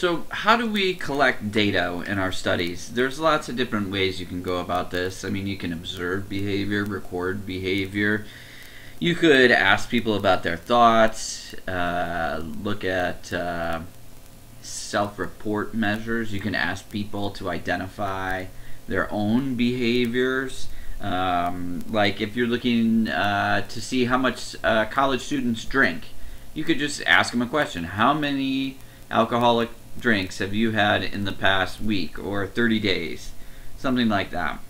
So, how do we collect data in our studies? There's lots of different ways you can go about this. I mean, you can observe behavior, record behavior. You could ask people about their thoughts, uh, look at uh, self report measures. You can ask people to identify their own behaviors. Um, like if you're looking uh, to see how much uh, college students drink, you could just ask them a question How many alcoholic drinks have you had in the past week or 30 days? Something like that.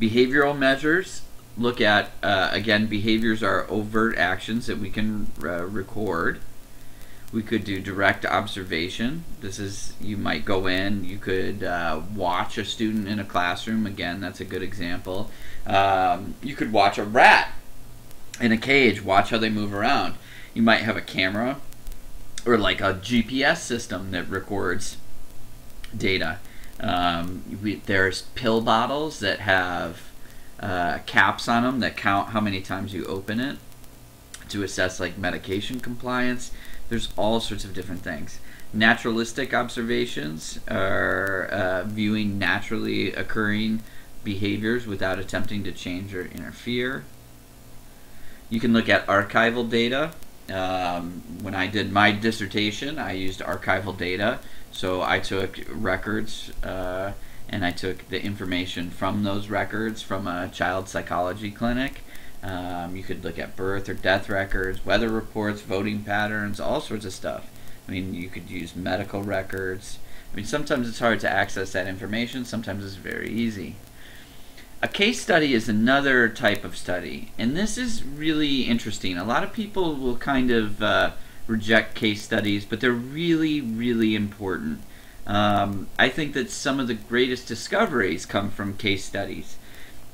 Behavioral measures look at, uh, again, behaviors are overt actions that we can uh, record. We could do direct observation. This is, you might go in, you could uh, watch a student in a classroom. Again, that's a good example. Um, you could watch a rat in a cage, watch how they move around. You might have a camera or like a GPS system that records data. Um, we, there's pill bottles that have uh, caps on them that count how many times you open it to assess like medication compliance. There's all sorts of different things. Naturalistic observations are uh, viewing naturally occurring behaviors without attempting to change or interfere. You can look at archival data. Um, when I did my dissertation, I used archival data. So I took records uh, and I took the information from those records from a child psychology clinic. Um, you could look at birth or death records, weather reports, voting patterns, all sorts of stuff. I mean, you could use medical records. I mean, sometimes it's hard to access that information, sometimes it's very easy. A case study is another type of study, and this is really interesting. A lot of people will kind of uh, reject case studies, but they're really, really important. Um, I think that some of the greatest discoveries come from case studies.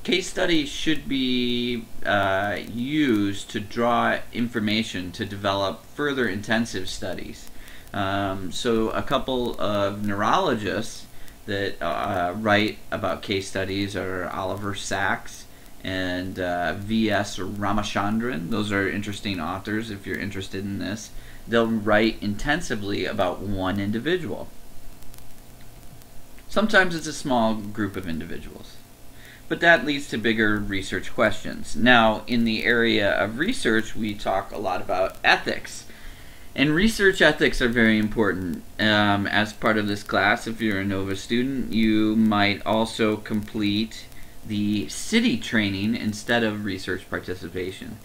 Case studies should be uh, used to draw information to develop further intensive studies. Um, so, a couple of neurologists that uh, write about case studies are Oliver Sacks and uh, V.S. Ramachandran. Those are interesting authors if you're interested in this. They'll write intensively about one individual. Sometimes it's a small group of individuals. But that leads to bigger research questions. Now, in the area of research, we talk a lot about ethics. And research ethics are very important. Um, as part of this class, if you're a NOVA student, you might also complete the CITI training instead of research participation.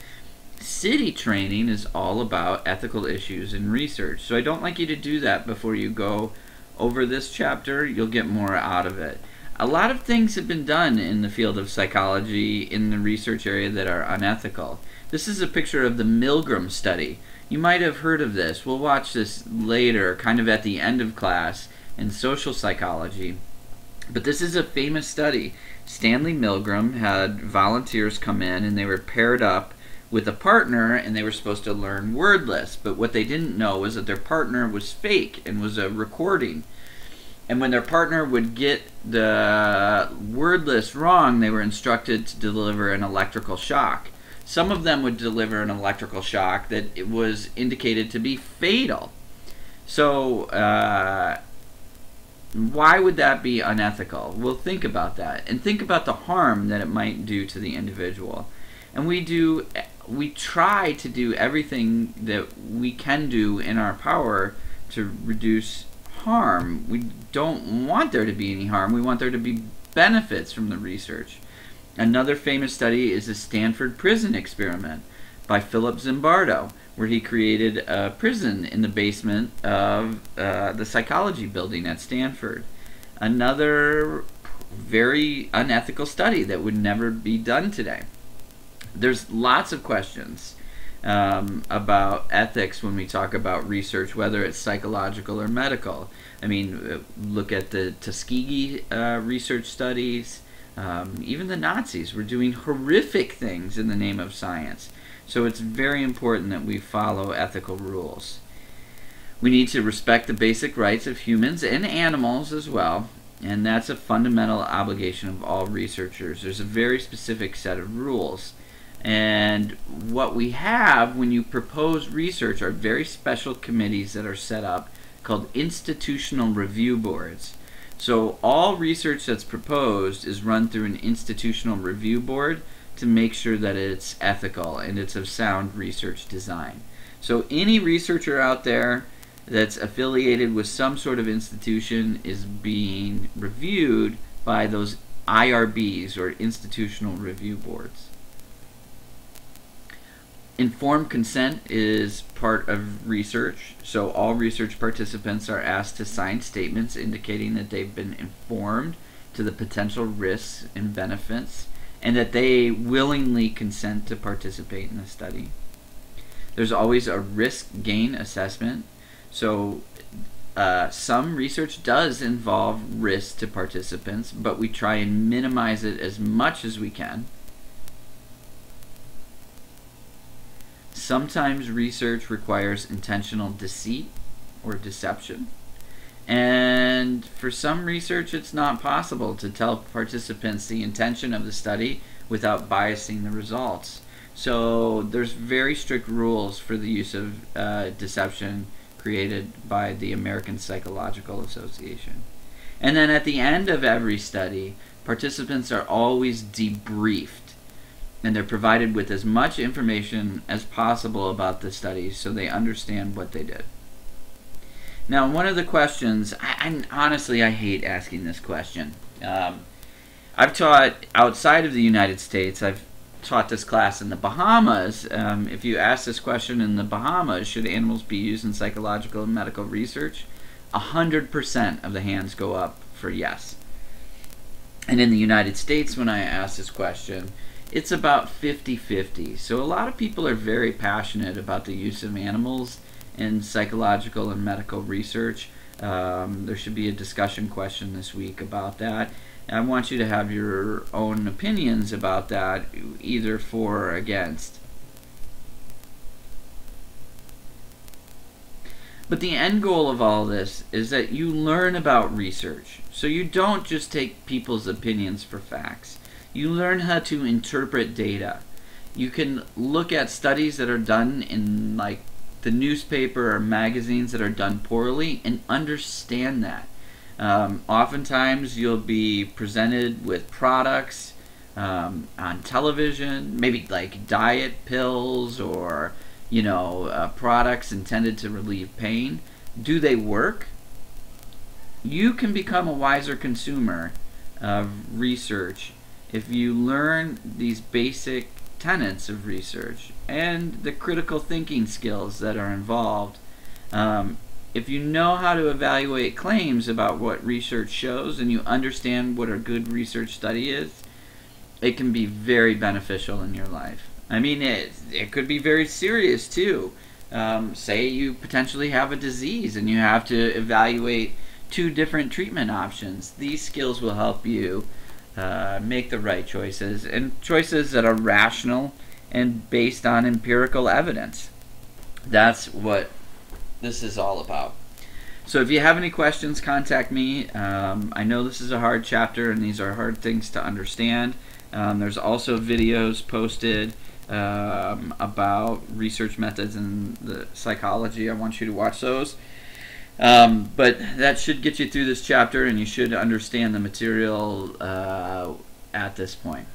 CITI training is all about ethical issues in research. So I don't like you to do that before you go over this chapter. You'll get more out of it. A lot of things have been done in the field of psychology in the research area that are unethical. This is a picture of the Milgram study. You might have heard of this. We'll watch this later, kind of at the end of class in social psychology. But this is a famous study. Stanley Milgram had volunteers come in and they were paired up with a partner and they were supposed to learn wordless. But what they didn't know was that their partner was fake and was a recording. And when their partner would get the wordless wrong, they were instructed to deliver an electrical shock. Some of them would deliver an electrical shock that it was indicated to be fatal. So, uh, why would that be unethical? Well, think about that. And think about the harm that it might do to the individual. And we do, we try to do everything that we can do in our power to reduce harm. We don't want there to be any harm. We want there to be benefits from the research. Another famous study is the Stanford Prison Experiment by Philip Zimbardo, where he created a prison in the basement of uh, the psychology building at Stanford. Another very unethical study that would never be done today. There's lots of questions um, about ethics when we talk about research, whether it's psychological or medical. I mean, uh, look at the Tuskegee uh, research studies. Um, even the Nazis were doing horrific things in the name of science. So it's very important that we follow ethical rules. We need to respect the basic rights of humans and animals as well, and that's a fundamental obligation of all researchers. There's a very specific set of rules. And what we have when you propose research are very special committees that are set up called institutional review boards. So all research that's proposed is run through an institutional review board to make sure that it's ethical and it's of sound research design. So any researcher out there that's affiliated with some sort of institution is being reviewed by those IRBs or institutional review boards. Informed consent is part of research, so all research participants are asked to sign statements indicating that they've been informed to the potential risks and benefits and that they willingly consent to participate in the study. There's always a risk gain assessment, so uh, some research does involve risk to participants, but we try and minimize it as much as we can. Sometimes research requires intentional deceit or deception. And for some research, it's not possible to tell participants the intention of the study without biasing the results. So there's very strict rules for the use of uh, deception created by the American Psychological Association. And then at the end of every study, participants are always debriefed and they're provided with as much information as possible about the study so they understand what they did. Now, one of the questions, I, honestly, I hate asking this question. Um, I've taught outside of the United States. I've taught this class in the Bahamas. Um, if you ask this question in the Bahamas, should animals be used in psychological and medical research? 100% of the hands go up for yes. And in the United States, when I ask this question, it's about 50-50. So a lot of people are very passionate about the use of animals in psychological and medical research. Um, there should be a discussion question this week about that. And I want you to have your own opinions about that, either for or against. But the end goal of all this is that you learn about research. So you don't just take people's opinions for facts. You learn how to interpret data. You can look at studies that are done in like the newspaper or magazines that are done poorly and understand that. Um, oftentimes you'll be presented with products um, on television, maybe like diet pills or you know uh, products intended to relieve pain. Do they work? You can become a wiser consumer of research if you learn these basic tenets of research and the critical thinking skills that are involved, um, if you know how to evaluate claims about what research shows and you understand what a good research study is, it can be very beneficial in your life. I mean, it, it could be very serious too. Um, say you potentially have a disease and you have to evaluate two different treatment options. These skills will help you uh, make the right choices and choices that are rational and based on empirical evidence. That's what this is all about. So if you have any questions, contact me. Um, I know this is a hard chapter and these are hard things to understand. Um, there's also videos posted um, about research methods and the psychology. I want you to watch those. Um, but that should get you through this chapter and you should understand the material uh, at this point.